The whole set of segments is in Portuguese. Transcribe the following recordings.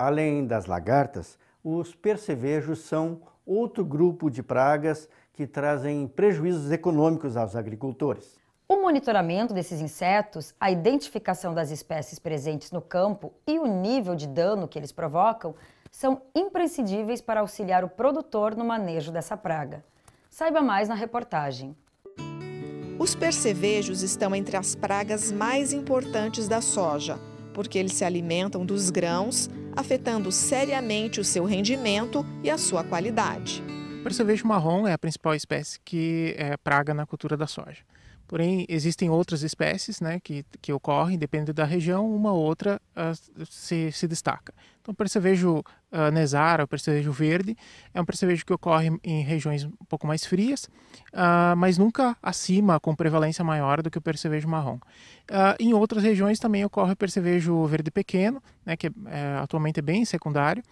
Além das lagartas, os percevejos são outro grupo de pragas que trazem prejuízos econômicos aos agricultores. O monitoramento desses insetos, a identificação das espécies presentes no campo e o nível de dano que eles provocam são imprescindíveis para auxiliar o produtor no manejo dessa praga. Saiba mais na reportagem. Os percevejos estão entre as pragas mais importantes da soja, porque eles se alimentam dos grãos, afetando seriamente o seu rendimento e a sua qualidade. O percevejo marrom é a principal espécie que é praga na cultura da soja. Porém, existem outras espécies né, que, que ocorrem, dependendo da região, uma ou outra uh, se, se destaca. Então, o percevejo uh, nesara, o percevejo verde, é um percevejo que ocorre em regiões um pouco mais frias, uh, mas nunca acima, com prevalência maior do que o percevejo marrom. Uh, em outras regiões também ocorre o percevejo verde pequeno, né, que é, atualmente é bem secundário,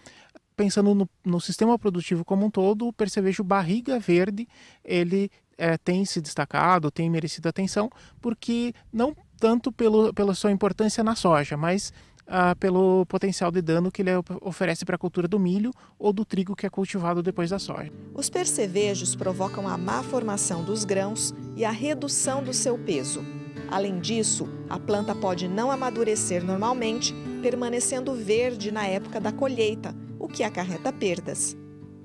pensando no, no, sistema produtivo como um todo, o percevejo barriga verde, ele é, tem se destacado, tem merecido atenção, porque não tanto pelo, pela sua importância na soja, mas ah, pelo potencial de dano que ele oferece para a cultura do milho ou do trigo que é cultivado depois da soja. Os percevejos provocam a má formação dos grãos e a redução do seu peso. Além disso, a planta pode não amadurecer normalmente, permanecendo verde na época da colheita, o que acarreta perdas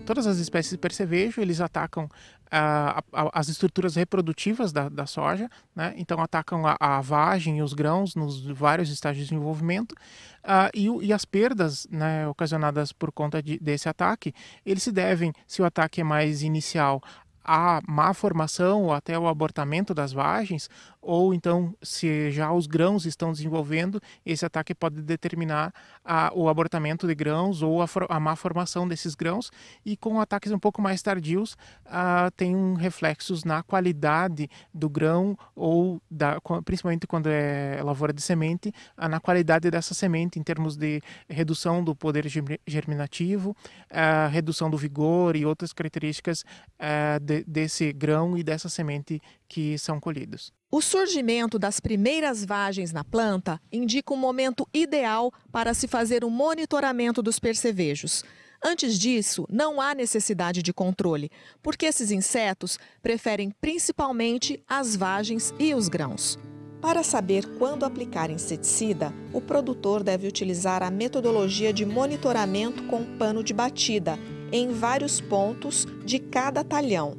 todas as espécies de percevejo eles atacam uh, as estruturas reprodutivas da, da soja, né? então atacam a, a, vagem e os grãos nos vários estágios de desenvolvimento uh, e, e, as perdas né, ocasionadas por conta de, desse ataque, eles se devem, se o ataque é mais inicial, a má formação ou até o abortamento das vagens, ou então se já os grãos estão desenvolvendo, esse ataque pode determinar a, o abortamento de grãos ou a, a, má formação desses grãos, e com ataques um pouco mais tardios, a, tem um reflexos na qualidade do grão, ou da, principalmente quando é lavoura de semente, na qualidade dessa semente em termos de redução do poder germinativo, redução do vigor e outras características de, desse grão e dessa semente que são colhidos. O surgimento das primeiras vagens na planta indica o momento ideal para se fazer o monitoramento dos percevejos. Antes disso, não há necessidade de controle, porque esses insetos preferem principalmente as vagens e os grãos. Para saber quando aplicar inseticida, o produtor deve utilizar a metodologia de monitoramento com pano de batida em vários pontos de cada talhão.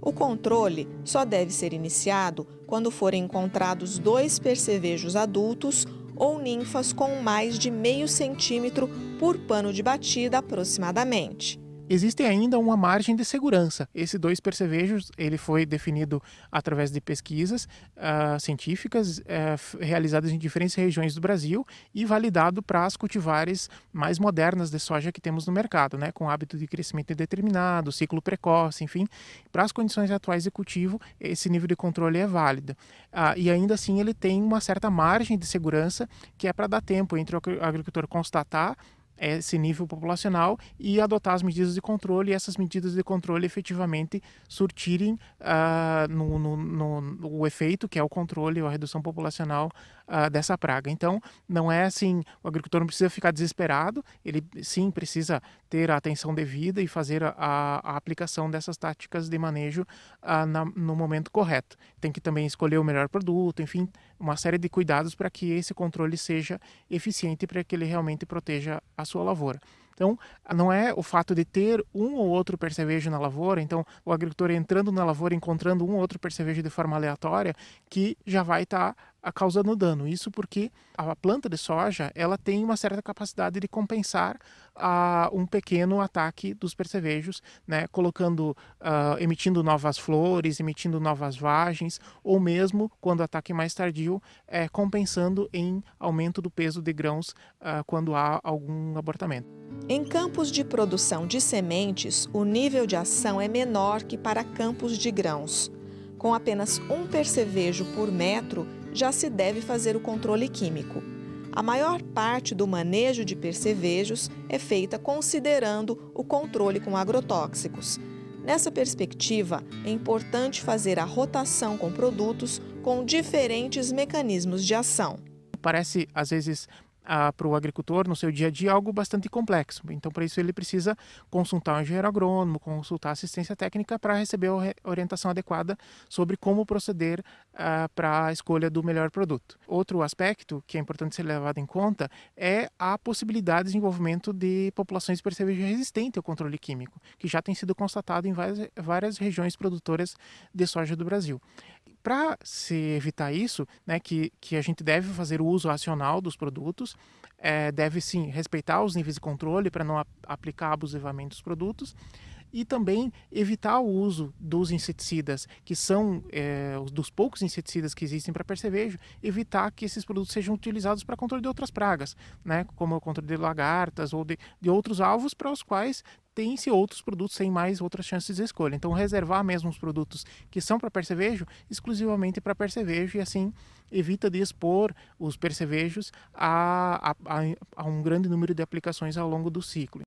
O controle só deve ser iniciado quando forem encontrados dois percevejos adultos ou ninfas com mais de meio centímetro por pano de batida aproximadamente existe ainda uma margem de segurança. Esse dois percevejos ele foi definido através de pesquisas uh, científicas uh, realizadas em diferentes regiões do Brasil e validado para as cultivares mais modernas de soja que temos no mercado, né, com hábito de crescimento indeterminado, ciclo precoce, enfim. Para as condições atuais de cultivo, esse nível de controle é válido. Uh, e ainda assim ele tem uma certa margem de segurança que é para dar tempo entre o agricultor constatar esse nível populacional e adotar as medidas de controle e essas medidas de controle efetivamente surtirem uh, no, no, no, o efeito que é o controle ou a redução populacional uh, dessa praga. Então, não é assim, o agricultor não precisa ficar desesperado, ele sim precisa ter a atenção devida e fazer a, a aplicação dessas táticas de manejo uh, na, no momento correto. Tem que também escolher o melhor produto, enfim, uma série de cuidados para que esse controle seja eficiente para que ele realmente proteja a sua lavoura. Então, não é o fato de ter um ou outro percevejo na lavoura, então o agricultor entrando na lavoura, encontrando um ou outro percevejo de forma aleatória, que já vai estar tá causando dano. Isso porque a planta de soja ela tem uma certa capacidade de compensar a um pequeno ataque dos percevejos, né, colocando, uh, emitindo novas flores, emitindo novas vagens, ou mesmo quando o ataque é mais tardio, é, compensando em aumento do peso de grãos uh, quando há algum abortamento. Em campos de produção de sementes, o nível de ação é menor que para campos de grãos. Com apenas um percevejo por metro, já se deve fazer o controle químico. A maior parte do manejo de percevejos é feita considerando o controle com agrotóxicos. Nessa perspectiva, é importante fazer a rotação com produtos com diferentes mecanismos de ação. Parece, às vezes, para o agricultor no seu dia a dia algo bastante complexo. Então, para isso, ele precisa consultar um engenheiro agrônomo, consultar assistência técnica para receber a orientação adequada sobre como proceder ah, para a escolha do melhor produto. Outro aspecto que é importante ser levado em conta é a possibilidade de desenvolvimento de populações de percevejo resistente ao controle químico, que já tem sido constatado em várias, várias regiões produtoras de soja do Brasil. Para se evitar isso, né, que, que a gente deve fazer o uso racional dos produtos, é, deve sim respeitar os níveis de controle para não aplicar abusivamente os produtos e também evitar o uso dos inseticidas, que são é, dos poucos inseticidas que existem para percevejo, evitar que esses produtos sejam utilizados para controle de outras pragas, né, como o controle de lagartas ou de, de outros alvos para os quais tem-se outros produtos sem mais outras chances de escolha. Então, reservar mesmo os produtos que são para percevejo exclusivamente para percevejo e assim evita de expor os percevejos a, a, a, um grande número de aplicações ao longo do ciclo.